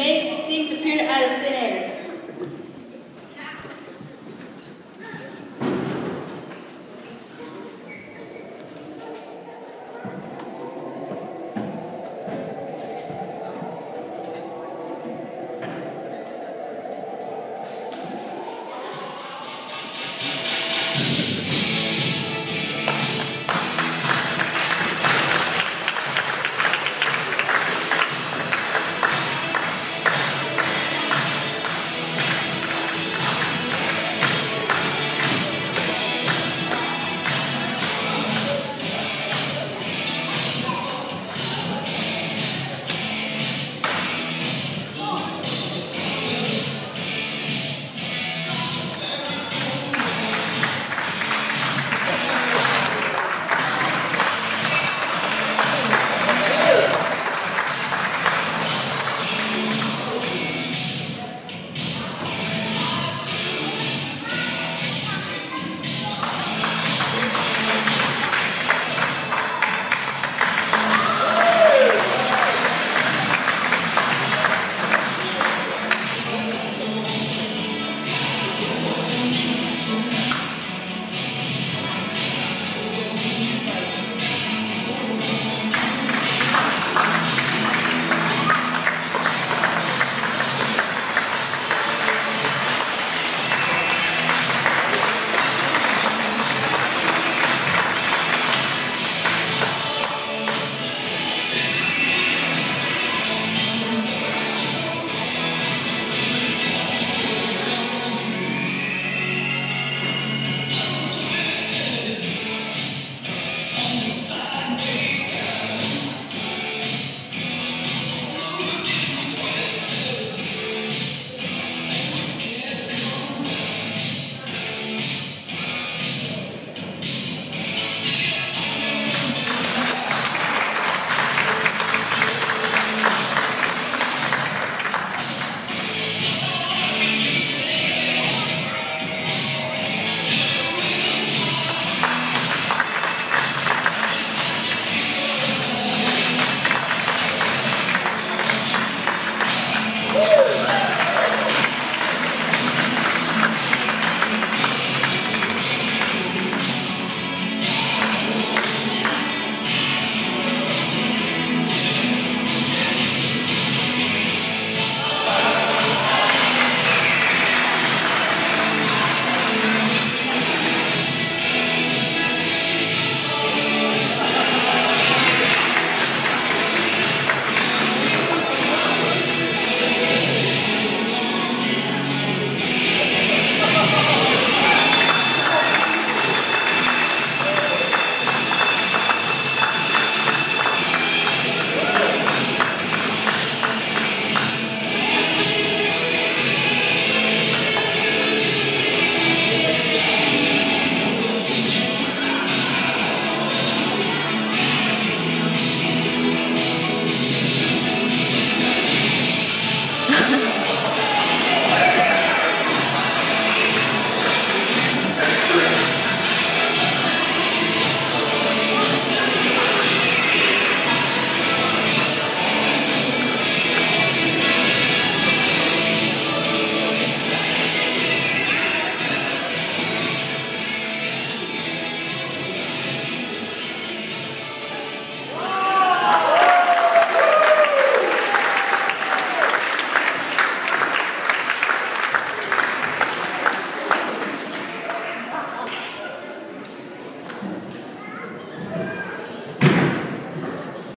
makes things appear out of thin air.